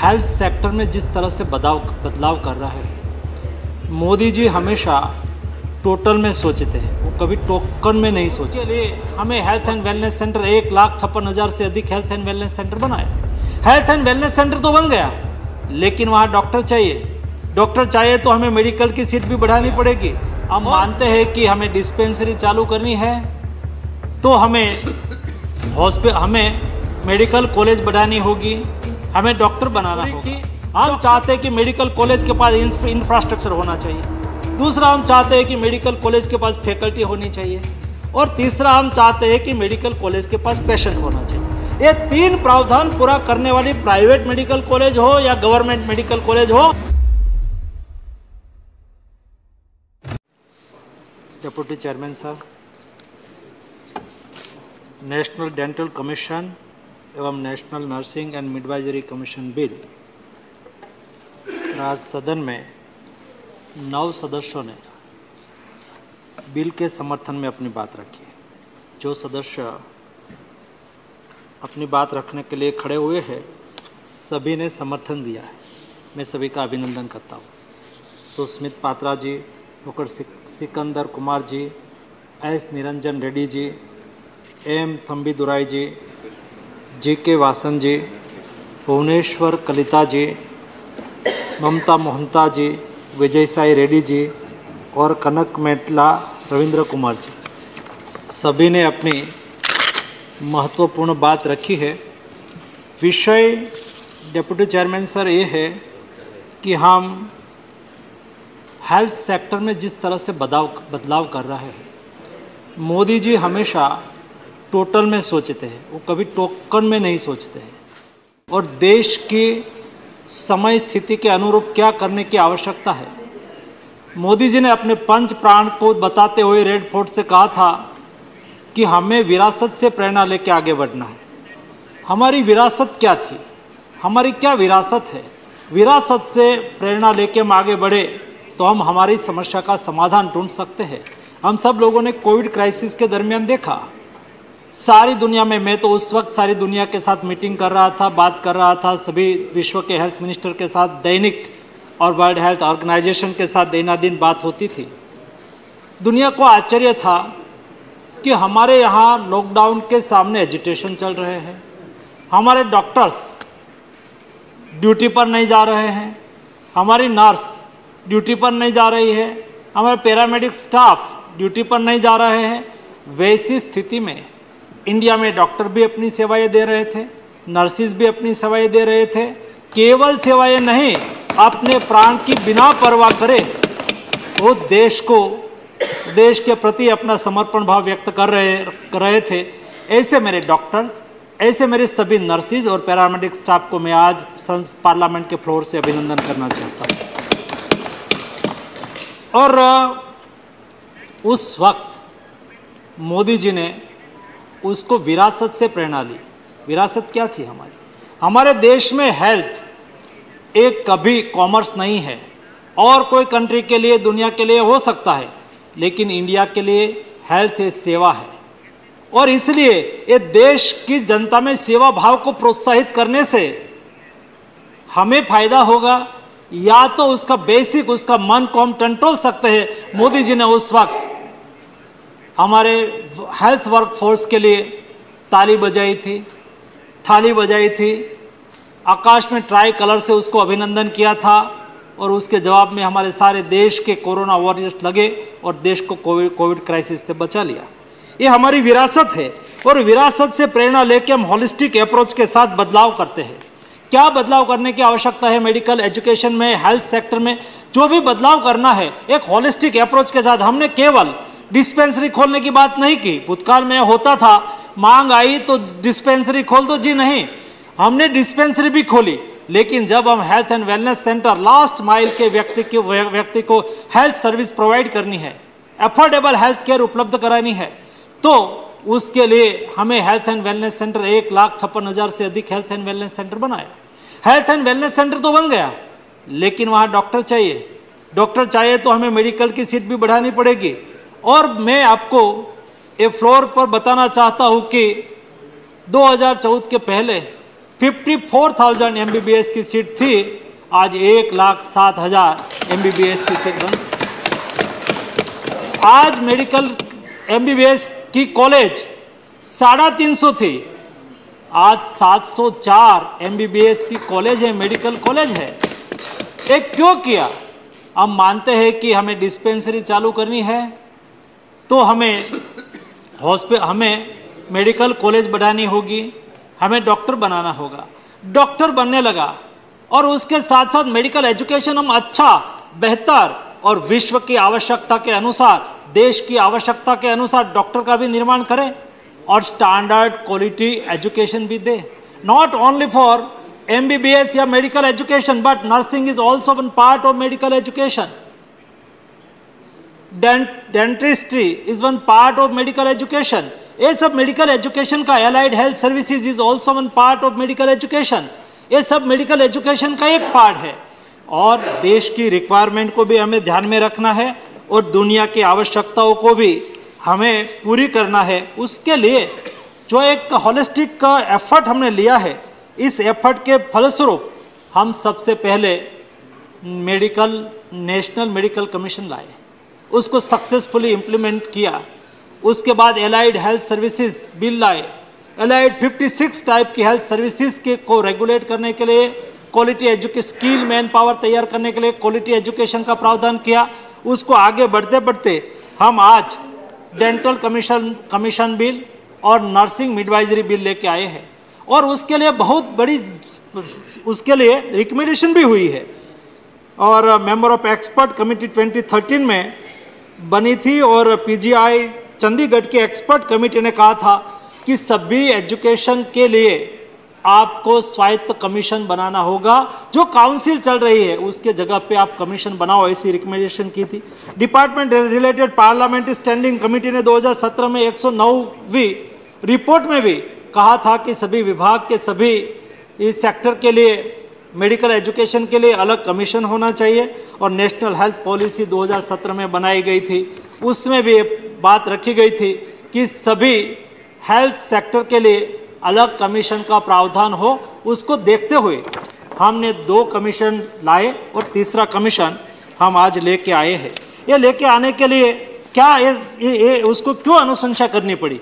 Health sector में जिस तरह से बदलाव बदलाव कर रहा है मोदी जी हमेशा टोटल में सोचते हैं वो कभी टोकन में नहीं सोचते। लिए हमें हेल्थ एंड वेलनेस सेंटर एक लाख छप्पन हज़ार से अधिक हेल्थ एंड वेलनेस सेंटर बनाए। हेल्थ एंड वेलनेस सेंटर तो बन गया लेकिन वहाँ डॉक्टर चाहिए। डॉक्टर चाहिए तो हमें मेडिकल की सीट भी बढ़ानी पड़ेगी। हम मानते हैं कि हमें डिस्पेंसरी चालू करनी है तो हमें हॉस्पिटल हमें मेडिकल कॉलेज बढ़ानी होगी। हमें डॉक्टर बनाना होगा। हम चाहते हैं कि मेडिकल कॉलेज के पास इंफ्रास्ट्रक्चर होना चाहिए। दूसरा हम चाहते हैं कि मेडिकल कॉलेज के पास फैकल्टी होनी चाहिए। और तीसरा हम चाहते हैं कि मेडिकल कॉलेज के पास पेशेंट होना चाहिए। ये तीन प्रावधान पूरा करने वाली प्राइवेट मेडिकल कॉलेज हो या गवर्नमेंट मेडिकल कॉलेज हो। डिप्टी चेयरमैन साहब नेशनल डेंटल कमीशन एवं National Nursing and Midwifery Commission Bill. आज सदन में नौ सदस्यों ने बिल के समर्थन में अपनी बात रखी। जो सदस्य अपनी बात रखने के लिए खड़े हुए हैं, सभी ने समर्थन दिया है। मैं सभी का अभिनंदन करता हूँ। Susmit Patra ji doctor Sikandar Kumar ji, S. Niranjan Reddy ji, M. Thambi Durai ji G K Vasan ji, Bhubaneswar Kalita जी, ममता मोहंता जी, विजय साई रेड्डी जी और कनक मेटला रविंद्र कुमार जी। सभी ने अपनी महत्वपूर्ण बात रखी है। विषय डिप्टी चेयरमैन सर ये है कि हम हेल्थ सेक्टर में जिस तरह से बदलाव बदलाव कर रहे हैं, मोदी जी हमेशा टोटल में सोचते हैं, वो कभी टोकन में नहीं सोचते हैं। और देश की समय स्थिति के अनुरूप क्या करने की आवश्यकता है? मोदी जी ने अपने पंच प्राण को बताते हुए रेड फोर्ट से कहा था कि हमें विरासत से प्रेरणा लेके आगे बढ़ना है। हमारी विरासत क्या थी? हमारी क्या विरासत है? विरासत से प्रेरणा लेके हम आगे बढ़े तो हम हमारी समस्या का समाधान ढूंढ सकते हैं। हम सब लोगों ने कोविड क्राइसिस के दरमियान देखा। सारी दुनिया में, मैं तो उस वक्त सारी दुनिया के साथ मीटिंग कर रहा था, बात कर रहा था, सभी विश्व के हेल्थ मिनिस्टर के साथ, दैनिक और वर्ल्ड हेल्थ ऑर्गेनाइजेशन के साथ दिन बात होती थी। दुनिया को आश्चर्य था कि हमारे यहाँ लॉकडाउन के सामने एजिटेशन चल रहे हैं। हमारे डॉक्टर्स ड्यूटी पर नहीं जा रहे हैं। हमारी नर्स ड्यूटी पर नहीं जा रही है। हमारे पैरामेडिक स्टाफ ड्यूटी पर नहीं जा रहे हैं। वैसी स्थिति में इंडिया में डॉक्टर भी अपनी सेवाएँ दे रहे थे, नर्सिस भी अपनी सेवाएँ दे रहे थे। केवल सेवाएँ नहीं, अपने प्राण की बिना परवाह करे, वो देश को, देश के प्रति अपना समर्पण भाव व्यक्त कर रहे कर रहे थे। ऐसे मेरे डॉक्टर्स, ऐसे मेरे सभी नर्सिस और पैरामेडिक स्टाफ को मैं आज पार्लियामेंट के फ्लोर से अभिनंदन करना चाहता हूँ। और उस वक्त मोदी जी ने उसको विरासत से प्रेरणा ली। विरासत क्या थी हमारी? हमारे देश में हेल्थ एक कभी कॉमर्स नहीं है। और कोई कंट्री के लिए, दुनिया के लिए हो सकता है, लेकिन इंडिया के लिए हेल्थ एक सेवा है। और इसलिए ये देश की जनता में सेवा भाव को प्रोत्साहित करने से हमें फ़ायदा होगा। या तो उसका बेसिक उसका मन को हम कंट्रोल सकते हैं। मोदी जी ने उस वक्त हमारे हेल्थ वर्क फोर्स के लिए ताली बजाई थी, थाली बजाई थी। आकाश में ट्राई कलर से उसको अभिनंदन किया था और उसके जवाब में हमारे सारे देश के कोरोना वॉरियर्स लगे और देश को कोविड कोविड क्राइसिस से बचा लिया। ये हमारी विरासत है और विरासत से प्रेरणा लेके हम होलिस्टिक अप्रोच के साथ बदलाव करते हैं। क्या बदलाव करने की आवश्यकता है मेडिकल एजुकेशन में हेल्थ सेक्टर में? जो भी बदलाव करना है, एक होलिस्टिक अप्रोच के साथ हमने केवल डिस्पेंसरी खोलने की बात नहीं की। भूतकाल में होता था, मांग आई तो डिस्पेंसरी खोल दो। जी नहीं, हमने डिस्पेंसरी भी खोली, लेकिन जब हम health and wellness centre last mile के व्यक्ति के, व्यक्ति को हेल्थ सर्विस प्रोवाइड करनी है अफोर्डेबल हेल्थ केयर उपलब्ध करानी है तो उसके लिए हमें हेल्थ एंड वेलनेस सेंटर एक लाख छप्पन हज़ार से अधिक हेल्थ एंड वेलनेस सेंटर बनाया हेल्थ एंड वेलनेस सेंटर तो बन गया, लेकिन वहाँ डॉक्टर चाहिए। डॉक्टर चाहिए तो हमें मेडिकल की सीट भी बढ़ानी पड़ेगी। और मैं आपको ये फ्लोर पर बताना चाहता हूँ कि 2014 के पहले 54,000 एमबीबीएस की सीट थी। आज एक लाख सात हज़ार एमबीबीएस की सीट बन आज मेडिकल एमबीबीएस की कॉलेज साढ़ा तीन सौ थी। आज 704 एमबीबीएस की कॉलेज है मेडिकल कॉलेज है। एक क्यों किया? हम मानते हैं कि हमें डिस्पेंसरी चालू करनी है। तो हमें हॉस्पिटल हमें मेडिकल कॉलेज बढ़ानी होगी, हमें डॉक्टर बनाना होगा। डॉक्टर बनने लगा और उसके साथ साथ मेडिकल एजुकेशन हम अच्छा बेहतर और विश्व की आवश्यकता के अनुसार, देश की आवश्यकता के अनुसार डॉक्टर का भी निर्माण करें और स्टैंडर्ड क्वालिटी एजुकेशन भी दे। Not only for M B B S या medical education but nursing is also one part of medical education dentistry is one part of medical education ये सब मेडिकल एजुकेशन का allied health services is also one part of medical education ये सब medical education का एक part है और देश की रिक्वायरमेंट को भी हमें ध्यान में रखना है और दुनिया की आवश्यकताओं को भी हमें पूरी करना है। उसके लिए जो एक होलिस्टिक का एफर्ट हमने लिया है, इस एफर्ट के फलस्वरूप हम सबसे पहले मेडिकल नेशनल मेडिकल कमीशन लाए। उसको सक्सेसफुली इम्प्लीमेंट किया। उसके बाद एलाइड हेल्थ सर्विसेज़ बिल लाए। एलाइड 56 टाइप की हेल्थ सर्विसेज़ के को रेगुलेट करने के लिए quality education skill manpower तैयार करने के लिए क्वालिटी एजुकेशन का प्रावधान किया। उसको आगे बढ़ते बढ़ते हम आज डेंटल कमीशन कमीशन बिल और नर्सिंग मिडवाइजरी बिल लेके आए हैं। और उसके लिए बहुत बड़ी, उसके लिए रिकमेंडेशन भी हुई है। और मेंबर ऑफ़ एक्सपर्ट कमेटी 2013 में बनी थी और पीजीआई चंडीगढ़ के एक्सपर्ट कमेटी ने कहा था कि सभी एजुकेशन के लिए आपको स्वायत्त कमीशन बनाना होगा। जो काउंसिल चल रही है, उसके जगह पे आप कमीशन बनाओ, ऐसी रिकमेंडेशन की थी। Department related parliamentary standing committee ने 2017 में 109वीं रिपोर्ट में भी कहा था कि सभी विभाग के सभी इस सेक्टर के लिए मेडिकल एजुकेशन के लिए अलग कमीशन होना चाहिए और नेशनल हेल्थ पॉलिसी 2017 में बनाई गई थी। उसमें भी बात रखी गई थी कि सभी हेल्थ सेक्टर के लिए अलग कमीशन का प्रावधान हो उसको देखते हुए हमने दो कमीशन लाए और तीसरा कमीशन हम आज लेके आए हैं। ये लेके आने के लिए क्या ये, ये, उसको क्यों अनुशंसा करनी पड़ी?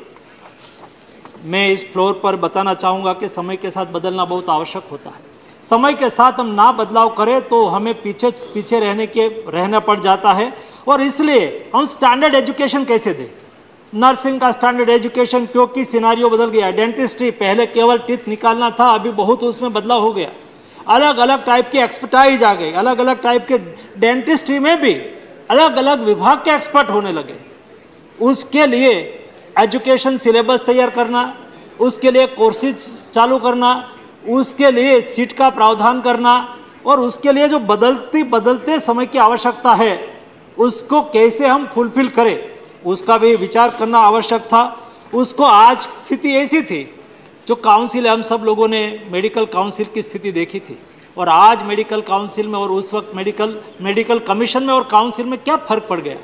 मैं इस फ्लोर पर बताना चाहूँगा कि समय के साथ बदलना बहुत आवश्यक होता है। समय के साथ हम ना बदलाव करें तो हमें पीछे पीछे रहने के, रहना पड़ जाता है। और इसलिए हम स्टैंडर्ड एजुकेशन कैसे दें? नर्सिंग का स्टैंडर्ड एजुकेशन क्योंकि सिनारियो बदल गया। डेंटिस्ट्री पहले केवल टिथ निकालना था, अभी बहुत उसमें बदलाव हो गया। अलग अलग टाइप के एक्सपर्टाइज आ गई अलग अलग टाइप के डेंटिस्ट्री में भी अलग अलग विभाग के एक्सपर्ट होने लगे। उसके लिए एजुकेशन सिलेबस तैयार करना, उसके लिए कोर्सेज चालू करना उसके लिए सीट का प्रावधान करना और उसके लिए जो बदलती बदलते समय की आवश्यकता है, उसको कैसे हम फुलफिल करें? उसका भी विचार करना आवश्यक था। उसको आज स्थिति ऐसी थी, जो काउंसिल हम सब लोगों ने मेडिकल काउंसिल की स्थिति देखी थी। और आज मेडिकल काउंसिल में और उस वक्त मेडिकल मेडिकल कमीशन में और काउंसिल में क्या फ़र्क पड़ गया?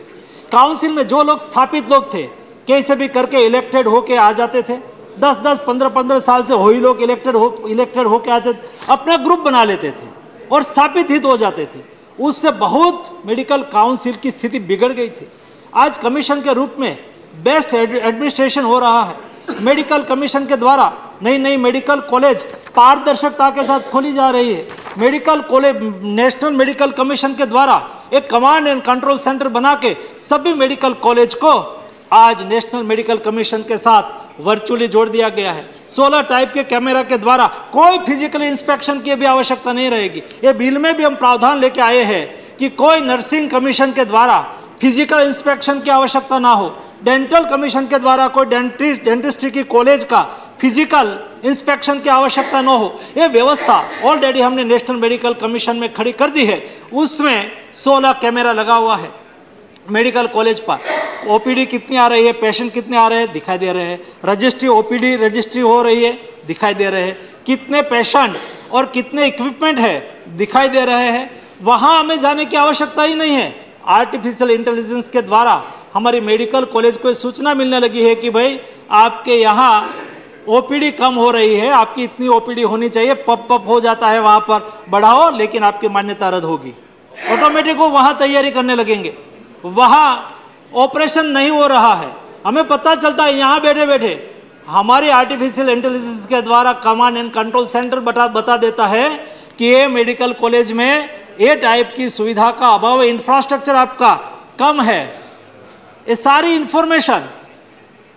काउंसिल में जो लोग स्थापित लोग थे, कैसे भी करके इलेक्टेड होके आ जाते थे। दस दस पंद्रह पंद्रह साल से हो ही लोग इलेक्टेड हो इलेक्टेड होके आते अपना ग्रुप बना लेते थे और स्थापित हित हो जाते थे। उससे बहुत मेडिकल काउंसिल की स्थिति बिगड़ गई थी। आज कमीशन के रूप में बेस्ट एडमिनिस्ट्रेशन हो रहा है। मेडिकल कमीशन के द्वारा नई नई मेडिकल कॉलेज पारदर्शकता के साथ खोली जा रही है। Medical college national medical commission के द्वारा एक कमांड एंड कंट्रोल सेंटर बना के सभी मेडिकल कॉलेज को आज नेशनल मेडिकल कमीशन के साथ वर्चुअली जोड़ दिया गया है। 16 टाइप के कैमरा के द्वारा कोई फ़िज़िकल इंस्पेक्शन की भी आवश्यकता नहीं रहेगी। ये बिल में भी हम प्रावधान लेके आए हैं कि कोई नर्सिंग कमीशन के द्वारा फ़िज़िकल इंस्पेक्शन की आवश्यकता ना हो। डेंटल कमीशन के द्वारा कोई डेंटिस्ट डेंटिस्ट्री की कॉलेज का फ़िज़िकल इंस्पेक्शन की आवश्यकता न हो। ये व्यवस्था ऑलरेडी हमने नेशनल मेडिकल कमीशन में खड़ी कर दी है। उसमें 16 कैमरा लगा हुआ है। मेडिकल कॉलेज पर। ओपीडी कितनी आ रही है? पेशेंट कितने आ रहे हैं? दिखाई दे रहे हैं। रजिस्ट्री, ओपीडी रजिस्ट्री हो रही है, दिखाई दे रहे हैं। कितने पेशेंट और कितने इक्विपमेंट है, दिखाई दे रहे हैं। वहाँ हमें जाने की आवश्यकता ही नहीं है। आर्टिफिशियल इंटेलिजेंस के द्वारा हमारी मेडिकल कॉलेज को सूचना मिलने लगी है कि भाई, आपके यहाँ ओपीडी कम हो रही है, आपकी इतनी ओपीडी होनी चाहिए, पप पप हो जाता है वहाँ पर। बढ़ाओ, लेकिन आपकी मान्यता रद्द होगी। ऑटोमेटिक वो वहाँ तैयारी करने लगेंगे। वहाँ ऑपरेशन नहीं हो रहा है। हमें पता चलता है, यहाँ बैठे बैठे। हमारी आर्टिफिशियल इंटेलिजेंस के द्वारा कमांड एंड कंट्रोल सेंटर बता बता देता है कि ये मेडिकल कॉलेज में ये टाइप की सुविधा का अभाव इंफ्रास्ट्रक्चर आपका कम है। ये सारी इंफॉर्मेशन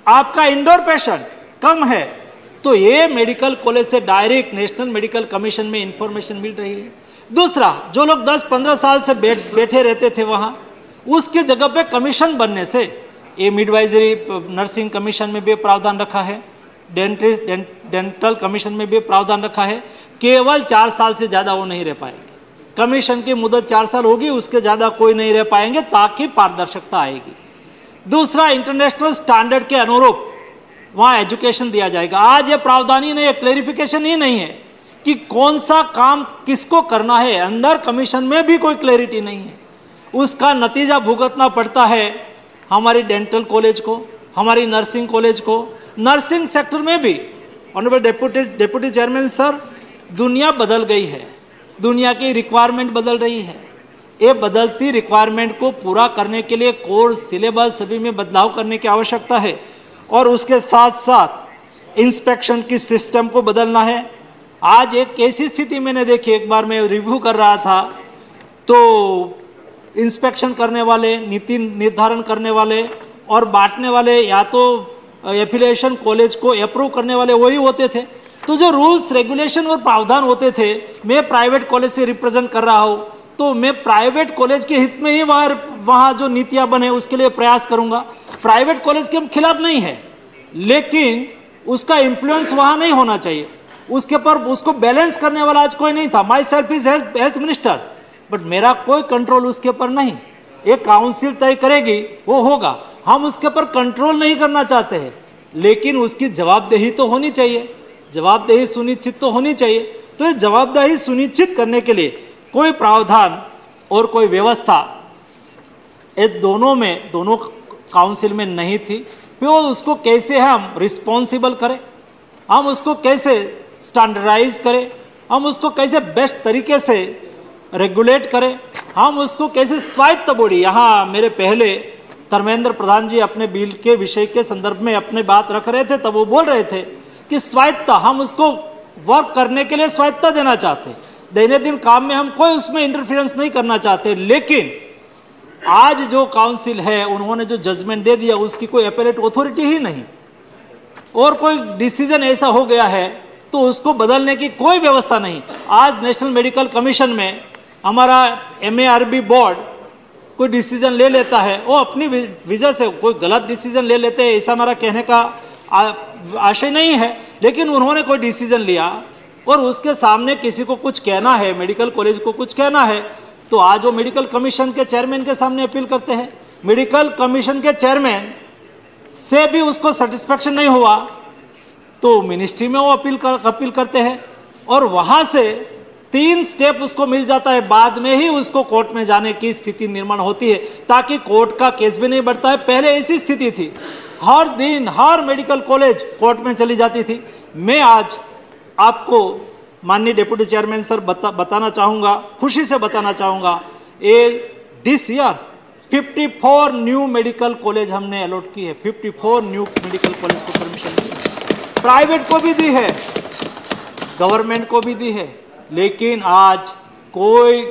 आपका इंडोर पेशेंट कम है। तो ये मेडिकल कॉलेज से डायरेक्ट नेशनल मेडिकल कमीशन में इंफॉर्मेशन मिल रही है। दूसरा, जो लोग 10-15 साल से बैठ रहते थे वहाँ उसके जगह पे कमीशन बनने से ये मिडवाइजरी नर्सिंग कमीशन में भी प्रावधान रखा है डेंटिस्ट डेंटल कमीशन में भी प्रावधान रखा है, केवल चार साल से ज़्यादा वो नहीं रह पाएँगे। कमीशन की मुदत चार साल होगी, उसके ज़्यादा कोई नहीं रह पाएँगे, ताकि पारदर्शकता आएगी। दूसरा इंटरनेशनल स्टैंडर्ड के अनुरूप वहाँ एजुकेशन दिया जाएगा। आज ये प्रावधान ही नहीं है क्लेरिफिकेशन ही नहीं है कि कौन सा काम किसको करना है। अंदर कमीशन में भी कोई क्लैरिटी नहीं है। उसका नतीजा भुगतना पड़ता है हमारी डेंटल कॉलेज को, हमारी नर्सिंग कॉलेज को नर्सिंग सेक्टर में भी। Honourable deputy deputy chairman sir दुनिया बदल गई है। दुनिया की रिक्वायरमेंट बदल रही है। ये बदलती रिक्वायरमेंट को पूरा करने के लिए कोर्स सिलेबस सभी में बदलाव करने की आवश्यकता है और उसके साथ साथ इंस्पेक्शन की सिस्टम को बदलना है। आज एक ऐसी स्थिति मैंने देखी, एक बार मैं रिव्यू कर रहा था। तो इंस्पेक्शन करने वाले, नीति निर्धारण करने वाले और बांटने वाले या तो एफिलिएशन कॉलेज को अप्रूव करने वाले वही होते थे। तो जो रूल्स रेगुलेशन और प्रावधान होते थे, मैं प्राइवेट कॉलेज से रिप्रेजेंट कर रहा हूँ तो मैं प्राइवेट कॉलेज के हित में ही वहाँ वहाँ जो नीतियाँ बने, उसके लिए प्रयास करूँगा। प्राइवेट कॉलेज के हम खिलाफ नहीं है, लेकिन उसका इन्फ्लुएंस वहाँ नहीं होना चाहिए। उसके पर, उसको बैलेंस करने वाला आज कोई नहीं था। Myself is health minister but मेरा कोई कंट्रोल उसके ऊपर नहीं। एक काउंसिल तय करेगी, वो होगा। हम उसके ऊपर कंट्रोल नहीं करना चाहते हैं। लेकिन उसकी जवाबदेही तो होनी चाहिए। जवाबदेही सुनिश्चित तो होनी चाहिए। तो ये जवाबदेही सुनिश्चित करने के लिए कोई प्रावधान और कोई व्यवस्था ये दोनों में, दोनों काउंसिल में नहीं थी। फिर उसको कैसे हम रिस्पॉन्सिबल करें? हम उसको कैसे स्टैंडर्डाइज करें? हम उसको कैसे बेस्ट तरीके से रेगुलेट करें। हम उसको कैसे स्वायत्त बोली यहाँ मेरे पहले धर्मेंद्र प्रधान जी अपने बिल के विषय के संदर्भ में अपने बात रख रहे थे, तब वो बोल रहे थे कि स्वायत्ता, हम उसको वर्क करने के लिए स्वायत्ता देना चाहते। दैनिक दिन काम में हम कोई उसमें इंटरफेरेंस नहीं करना चाहते, लेकिन आज जो काउंसिल है, उन्होंने जो जजमेंट दे दिया, उसकी कोई अपेलेट अथॉरिटी ही नहीं। और कोई डिसीज़न ऐसा हो गया है तो उसको बदलने की कोई व्यवस्था नहीं। आज नेशनल मेडिकल कमीशन में हमारा एमएआरबी बोर्ड कोई डिसीज़न ले लेता है, वो अपनी वजह से कोई गलत डिसीज़न ले लेते हैं, ऐसा हमारा कहने का आशय नहीं है, लेकिन उन्होंने कोई डिसीज़न लिया और उसके सामने किसी को कुछ कहना है मेडिकल कॉलेज को कुछ कहना है तो आज वो मेडिकल कमीशन के चेयरमैन के सामने अपील करते हैं। मेडिकल कमीशन के चेयरमैन से भी उसको सेटिस्फेक्शन नहीं हुआ तो मिनिस्ट्री में वो अपील कर अपील करते हैं और वहाँ से तीन स्टेप उसको मिल जाता है, बाद में ही उसको कोर्ट में जाने की स्थिति निर्माण होती है, ताकि कोर्ट का केस भी नहीं बढ़ता है। पहले ऐसी स्थिति थी, हर दिन, हर मेडिकल कॉलेज कोर्ट में चली जाती थी। मैं आज आपको माननीय डिप्यूटी चेयरमैन सर बता, बताना चाहूँगा, खुशी से बताना चाहूँगा a this year 54 new medical college हमने अलॉट की है। 54 न्यू मेडिकल कॉलेज को परमिशन दी प्राइवेट को भी दी है गवर्नमेंट को भी दी है। लेकिन आज कोई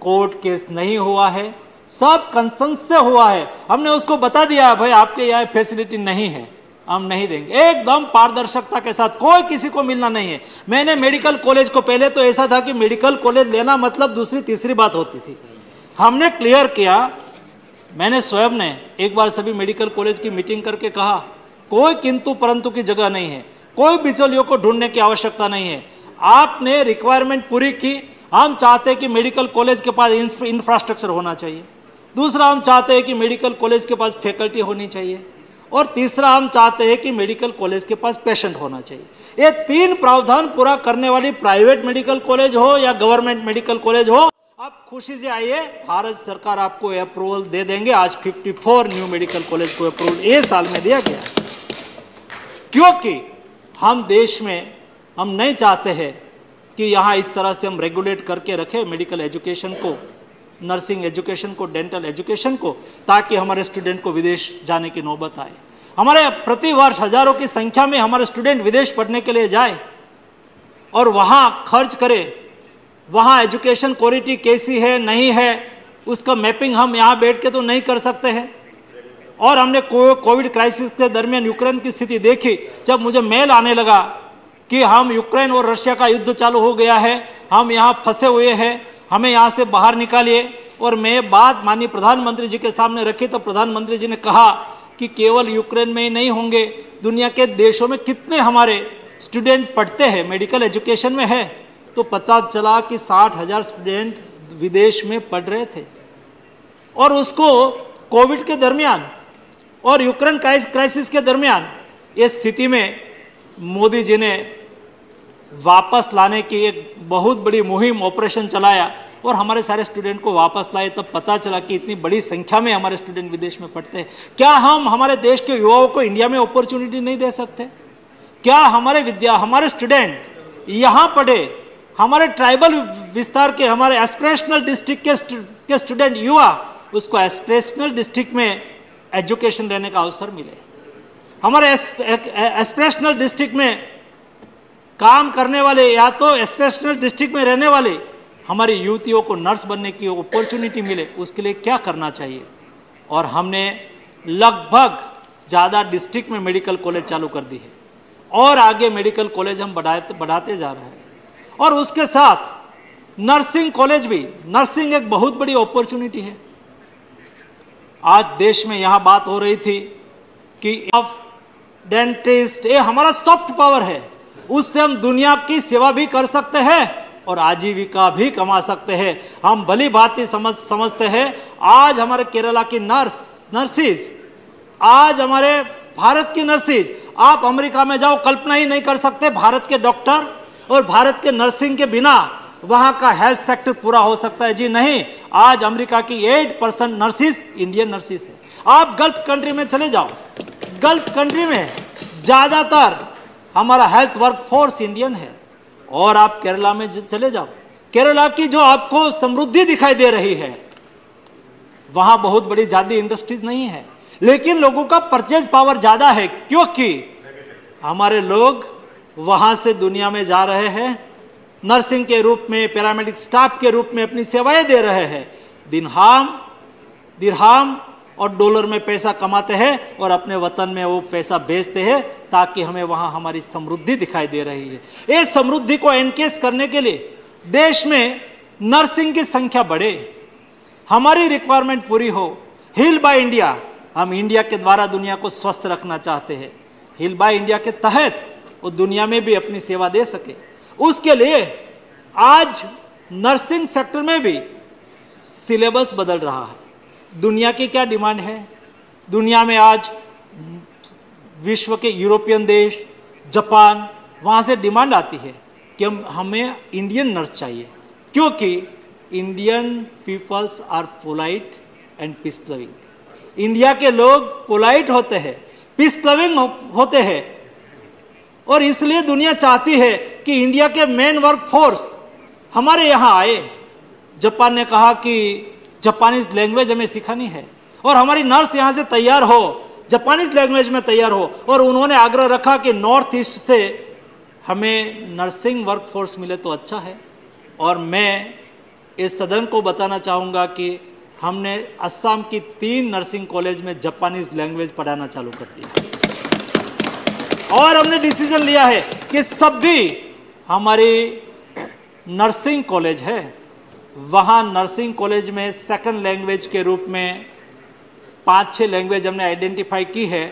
कोर्ट केस नहीं हुआ है। सब कंसंस से हुआ है। हमने उसको बता दिया है, भाई, आपके यहाँ फैसिलिटी नहीं है। हम नहीं देंगे। एकदम पारदर्शकता के साथ, कोई किसी को मिलना नहीं है। मैंने मेडिकल कॉलेज को पहले तो ऐसा था कि मेडिकल कॉलेज लेना मतलब दूसरी, तीसरी बात होती थी। हमने क्लियर किया। मैंने स्वयं ने एक बार सभी मेडिकल कॉलेज की मीटिंग करके कहा, कोई किंतु परंतु की जगह नहीं है। कोई बिचौलियों को ढूँढने की आवश्यकता नहीं है। आपने रिक्वायरमेंट पूरी की। हम चाहते हैं कि मेडिकल कॉलेज के पास इंफ्रास्ट्रक्चर होना चाहिए। दूसरा, हम चाहते हैं कि मेडिकल कॉलेज के पास फैकल्टी होनी चाहिए। और तीसरा, हम चाहते हैं कि मेडिकल कॉलेज के पास पेशेंट होना चाहिए। ये तीन प्रावधान पूरा करने वाली प्राइवेट मेडिकल कॉलेज हो या गवर्नमेंट मेडिकल कॉलेज हो, आप खुशी से आइए। भारत सरकार आपको अप्रूवल दे देंगे। आज 54 न्यू मेडिकल कॉलेज को अप्रूवल ए साल में दिया गया। क्योंकि हम देश में हम नहीं चाहते हैं कि यहाँ इस तरह से हम रेगुलेट करके रखें मेडिकल एजुकेशन को नर्सिंग एजुकेशन को डेंटल एजुकेशन को, ताकि हमारे स्टूडेंट को विदेश जाने की नौबत आए। हमारे प्रतिवर्ष हज़ारों की संख्या में हमारे स्टूडेंट विदेश पढ़ने के लिए जाए और वहाँ खर्च करे। वहाँ एजुकेशन क्वालिटी कैसी है, नहीं है, उसका मैपिंग हम यहाँ बैठ के तो नहीं कर सकते हैं। और हमने कोविड क्राइसिस के दरमियान यूक्रेन की स्थिति देखी, जब मुझे मेल आने लगा कि हम यूक्रेन और रशिया का युद्ध चालू हो गया है, हम यहाँ फंसे हुए हैं, हमें यहाँ से बाहर निकालिए। और मैं बात माननीय प्रधानमंत्री जी के सामने रखी तो प्रधानमंत्री जी ने कहा कि केवल यूक्रेन में ही नहीं होंगे, दुनिया के देशों में कितने हमारे स्टूडेंट पढ़ते हैं, मेडिकल एजुकेशन में है तो पता चला कि साठ हज़ार स्टूडेंट विदेश में पढ़ रहे थे। और उसको कोविड के दरमियान और यूक्रेन क्राइसिस के दरमियान ये स्थिति में मोदी जी ने वापस लाने की एक बहुत बड़ी मुहिम ऑपरेशन चलाया और हमारे सारे स्टूडेंट को वापस लाए, तब पता चला कि इतनी बड़ी संख्या में हमारे स्टूडेंट विदेश में पढ़ते हैं। क्या हम हमारे देश के युवाओं को इंडिया में अपॉर्चुनिटी नहीं दे सकते? क्या हमारे विद्या, हमारे स्टूडेंट यहाँ पढ़े? हमारे ट्राइबल विस्तार के, हमारे एस्पिरेशनल डिस्ट्रिक्ट के के स्टूडेंट युवा, उसको एस्पिरेशनल डिस्ट्रिक्ट में एजुकेशन लेने का अवसर मिले। हमारे एस्पिरेशनल डिस्ट्रिक्ट में काम करने वाले या तो एस्पिरेशनल डिस्ट्रिक्ट में रहने वाले, हमारी युवतियों को नर्स बनने की अपॉर्चुनिटी मिले, उसके लिए क्या करना चाहिए? और हमने लगभग ज़्यादा डिस्ट्रिक्ट में मेडिकल कॉलेज चालू कर दी है। और आगे मेडिकल कॉलेज हम बढ़ाते बढ़ाते जा रहे हैं। और उसके साथ नर्सिंग कॉलेज भी नर्सिंग एक बहुत बड़ी अपॉर्चुनिटी है। आज देश में यहाँ बात हो रही थी कि डेंटिस्ट ये हमारा सॉफ्ट पावर है। उससे हम दुनिया की सेवा भी कर सकते हैं और आजीविका भी कमा सकते हैं। हम भली भांति समझ, समझते हैं, आज हमारे केरला की नर्स नर्सिस आज हमारे भारत की नर्सिस आप अमेरिका में जाओ, कल्पना ही नहीं कर सकते, भारत के डॉक्टर और भारत के नर्सिंग के बिना वहाँ का हेल्थ सेक्टर पूरा हो सकता है। जी नहीं, आज अमेरिका की eight percent nurses Indian nurses है। आप गल्फ कंट्री में चले जाओ, गल्फ कंट्री में ज़्यादातर हमारा हेल्थ वर्क फोर्स इंडियन है। और आप केरला में चले जाओ। केरला की जो आपको समृद्धि दिखाई दे रही है, वहाँ बहुत बड़ी ज़्यादा इंडस्ट्रीज़ नहीं है। लेकिन लोगों का परचेज पावर ज़्यादा है, क्योंकि हमारे लोग वहाँ से दुनिया में जा रहे हैं, नर्सिंग के रूप में, पैरामेडिक स्टाफ के रूप में अपनी सेवाएँ दे रहे हैं। दिनहाम, दिरहाम और डॉलर में पैसा कमाते हैं और अपने वतन में वो पैसा बेचते हैं ताकि हमें वहाँ हमारी समृद्धि दिखाई दे रही है। ये समृद्धि को एनकेस करने के लिए देश में नर्सिंग की संख्या बढ़े। हमारी रिक्वायरमेंट पूरी हो। हिल बाय इंडिया हम इंडिया के द्वारा दुनिया को स्वस्थ रखना चाहते हैं। हिल बाय इंडिया के तहत वो दुनिया में भी अपनी सेवा दे सके। उसके लिए आज नर्सिंग सेक्टर में भी सिलेबस बदल रहा है। दुनिया की क्या डिमांड है? दुनिया में आज विश्व के यूरोपियन देश, जापान, वहाँ से डिमांड आती है कि हम, हमें इंडियन नर्स चाहिए। क्योंकि Indian peoples are polite and peace loving. India के लोग पोलाइट होते हैं, पीस लविंग होते हैं। और इसलिए दुनिया चाहती है कि इंडिया के मेन वर्क फोर्स हमारे यहाँ आए। जापान ने कहा कि जापानीज लैंग्वेज हमें सिखानी है। और हमारी नर्स यहाँ से तैयार हो, जापानीज लैंग्वेज में तैयार हो, और उन्होंने आग्रह रखा कि नॉर्थ ईस्ट से हमें नर्सिंग वर्क फोर्स मिले तो अच्छा है। और मैं इस सदन को बताना चाहूँगा कि हमने असम की तीन नर्सिंग कॉलेज में जापानीज लैंग्वेज पढ़ाना चालू कर दिया। और हमने डिसीज़न लिया है कि सभी हमारी नर्सिंग कॉलेज है वहाँ नर्सिंग कॉलेज में सेकंड लैंग्वेज के रूप में पाँच छः लैंग्वेज हमने आइडेंटिफाई की है।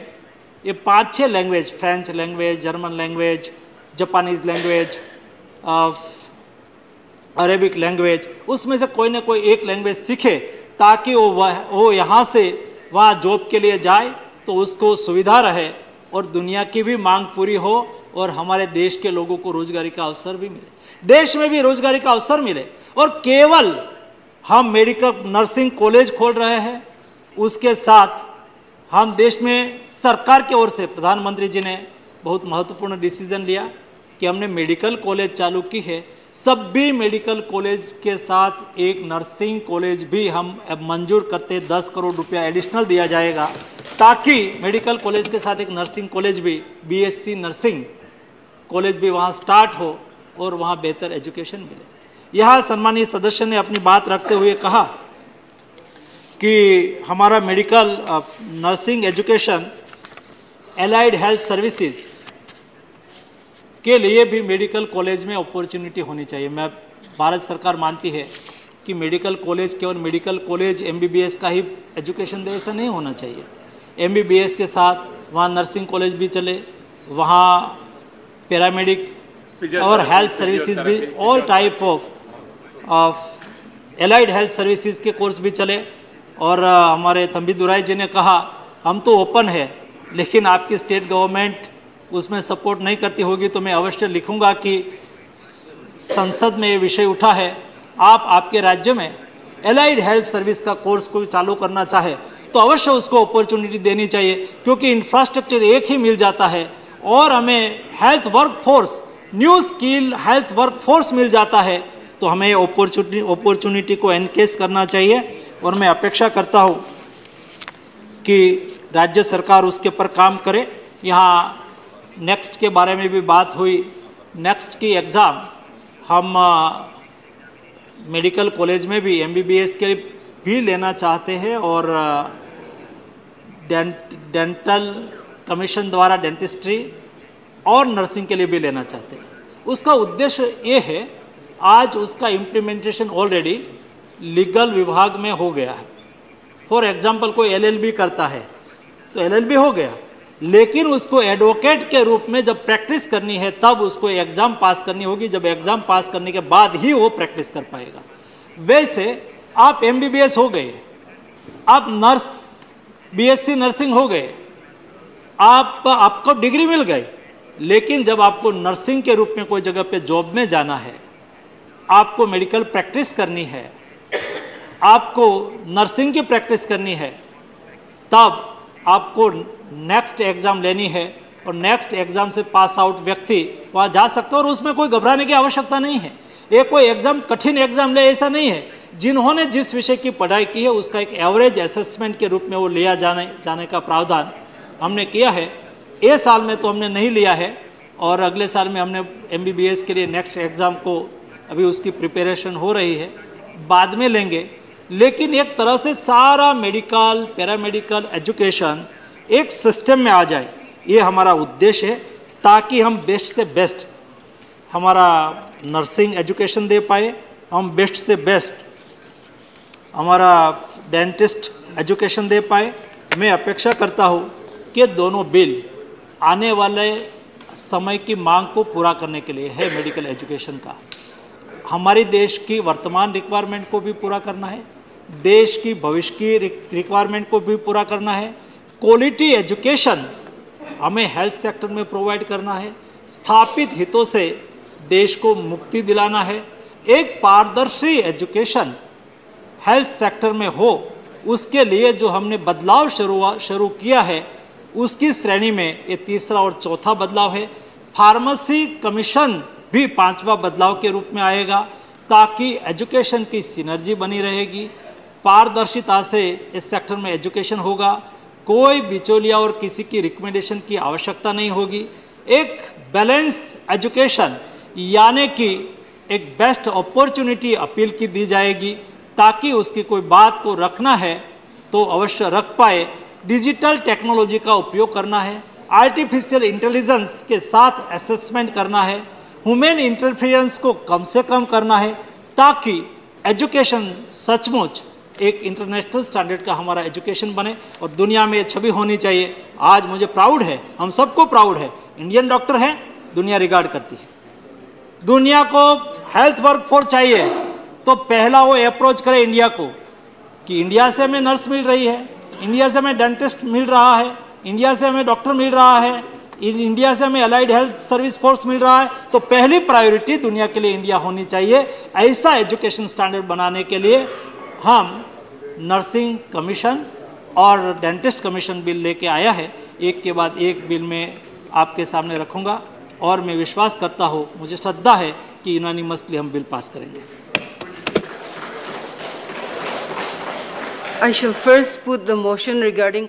ये पाँच छः language French language German language Japanese language Arabic language उसमें से कोई ना कोई एक लैंग्वेज सीखे ताकि वो वह, वो यहाँ से वहाँ जॉब के लिए जाए तो उसको सुविधा रहे और दुनिया की भी मांग पूरी हो और हमारे देश के लोगों को रोजगारी का अवसर भी मिले। देश में भी रोजगारी का अवसर मिले। और केवल हम मेडिकल नर्सिंग कॉलेज खोल रहे हैं, उसके साथ हम देश में सरकार की ओर से प्रधानमंत्री जी ने बहुत महत्वपूर्ण डिसीज़न लिया कि हमने मेडिकल कॉलेज चालू की है। सभी मेडिकल कॉलेज के साथ एक नर्सिंग कॉलेज भी हम मंजूर करते दस करोड़ रुपया एडिशनल दिया जाएगा, ताकि मेडिकल कॉलेज के साथ एक नर्सिंग कॉलेज भी बीएससी नर्सिंग कॉलेज भी वहाँ स्टार्ट हो और वहाँ बेहतर एजुकेशन मिले। यहाँ सम्मानीय सदस्य ने अपनी बात रखते हुए कहा कि हमारा medical nursing education, allied health services के लिए भी मेडिकल कॉलेज में अपॉर्चुनिटी होनी चाहिए। मैं, भारत सरकार मानती है कि मेडिकल कॉलेज केवल मेडिकल कॉलेज एमबीबीएस का ही एजुकेशन दे, ऐसा नहीं होना चाहिए। एमबीबीएस के साथ वहाँ नर्सिंग कॉलेज भी चले, वहाँ पैरामेडिक और हेल्थ सर्विसेज़ भी all type of of allied health services के कोर्स भी चले। और uh, हमारे तंबी दुराई जी ने कहा हम तो ओपन है लेकिन आपकी स्टेट गवर्नमेंट उसमें सपोर्ट नहीं करती होगी तो मैं अवश्य लिखूँगा कि संसद में ये विषय उठा है। आप आपके राज्य में एलाइड हेल्थ सर्विस का कोर्स कोई चालू करना चाहे तो अवश्य उसको अपॉर्चुनिटी देनी चाहिए क्योंकि इंफ्रास्ट्रक्चर एक ही मिल जाता है। और हमें health workforce new skill health workforce मिल जाता है तो हमें अपॉर्चुनिटी अपॉर्चुनिटी को एनकेस करना चाहिए। और मैं अपेक्षा करता हूँ कि राज्य सरकार उसके ऊपर काम करे। यहाँ नेक्स्ट के बारे में भी बात हुई। नेक्स्ट की एग्ज़ाम हम मेडिकल कॉलेज में भी एमबीबीएस के भी लेना चाहते हैं। और डेंट डेंटल कमीशन द्वारा डेंटिस्ट्री और नर्सिंग के लिए भी लेना चाहते हैं। उसका उद्देश्य ये है, आज उसका इम्प्लीमेंटेशन ऑलरेडी लीगल विभाग में हो गया है। फॉर एग्ज़ाम्पल कोई एलएलबी करता है तो एलएलबी हो गया। लेकिन उसको एडवोकेट के रूप में जब प्रैक्टिस करनी है, तब उसको एग्ज़ाम पास करनी होगी। जब एग्ज़ाम पास करने के बाद ही वो प्रैक्टिस कर पाएगा। वैसे आप एमबीबीएस हो गए, आप नर्स बीएससी नर्सिंग हो गए आप, आपको डिग्री मिल गई, लेकिन जब आपको नर्सिंग के रूप में कोई जगह पे जॉब में जाना है, आपको मेडिकल प्रैक्टिस करनी है, आपको नर्सिंग की प्रैक्टिस करनी है, तब आपको नेक्स्ट एग्ज़ाम लेनी है और नेक्स्ट एग्ज़ाम से पास आउट व्यक्ति वहाँ जा सकता है और उसमें कोई घबराने की आवश्यकता नहीं है। ये कोई एग्ज़ाम, कठिन एग्ज़ाम ले, ऐसा नहीं है। जिन्होंने जिस विषय की पढ़ाई की है, उसका एक एवरेज असेसमेंट के रूप में वो लिया जाने जाने का प्रावधान हमने किया है। ये साल में तो हमने नहीं लिया है और अगले साल में हमने एमबीबीएस के लिए नेक्स्ट एग्ज़ाम को अभी उसकी प्रिपरेशन हो रही है। बाद में लेंगे। लेकिन एक तरह से सारा मेडिकल पैरामेडिकल एजुकेशन एक सिस्टम में आ जाए, ये हमारा उद्देश्य है ताकि हम बेस्ट से बेस्ट हमारा नर्सिंग एजुकेशन दे पाए। हम बेस्ट से बेस्ट हमारा डेंटिस्ट एजुकेशन दे पाए। मैं अपेक्षा करता हूँ कि दोनों बिल आने वाले समय की मांग को पूरा करने के लिए है मेडिकल एजुकेशन का। हमारे देश की वर्तमान रिक्वायरमेंट को भी पूरा करना है, देश की भविष्य की रिक्वायरमेंट को भी पूरा करना है क्वालिटी एजुकेशन हमें हेल्थ सेक्टर में प्रोवाइड करना है, स्थापित हितों से देश को मुक्ति दिलाना है। एक पारदर्शी एजुकेशन हेल्थ सेक्टर में हो, उसके लिए जो हमने बदलाव शुरू शुरू किया है उसकी श्रेणी में ये तीसरा और चौथा बदलाव है। फार्मेसी कमीशन भी पांचवा बदलाव के रूप में आएगा ताकि एजुकेशन की सिनर्जी बनी रहेगी। पारदर्शिता से इस सेक्टर में एजुकेशन होगा। कोई बिचौलिया और किसी की रिकमेंडेशन की आवश्यकता नहीं होगी। एक बैलेंस एजुकेशन यानी कि एक बेस्ट अपॉर्चुनिटी अपील की दी जाएगी। ताकि उसकी कोई बात को रखना है तो अवश्य रख पाए डिजिटल टेक्नोलॉजी का उपयोग करना है आर्टिफिशियल इंटेलिजेंस के साथ असेसमेंट करना है ह्यूमन इंटरफेरेंस को कम से कम करना है, ताकि एजुकेशन सचमुच एक इंटरनेशनल स्टैंडर्ड का हमारा एजुकेशन बने और दुनिया में ये छवि होनी चाहिए। आज मुझे प्राउड है, हम सबको प्राउड है। इंडियन डॉक्टर हैं, दुनिया रिगार्ड करती है। दुनिया को हेल्थ वर्क चाहिए तो पहला वो अप्रोच करे इंडिया को, कि इंडिया से हमें नर्स मिल रही है। इंडिया से हमें डेंटिस्ट मिल रहा है, इंडिया से हमें डॉक्टर मिल रहा है इंडिया से हमें अलाइड हेल्थ सर्विस फोर्स मिल रहा है तो पहली प्रायोरिटी दुनिया के लिए इंडिया होनी चाहिए, ऐसा एजुकेशन स्टैंडर्ड बनाने के लिए हम नर्सिंग कमीशन और डेंटिस्ट कमीशन बिल लेके आया है। एक के बाद एक बिल में आपके सामने रखूँगा और मैं विश्वास करता हूँ, मुझे श्रद्धा है कि यूनानिमसली हम बिल पास करेंगे। I shall first put the motion regarding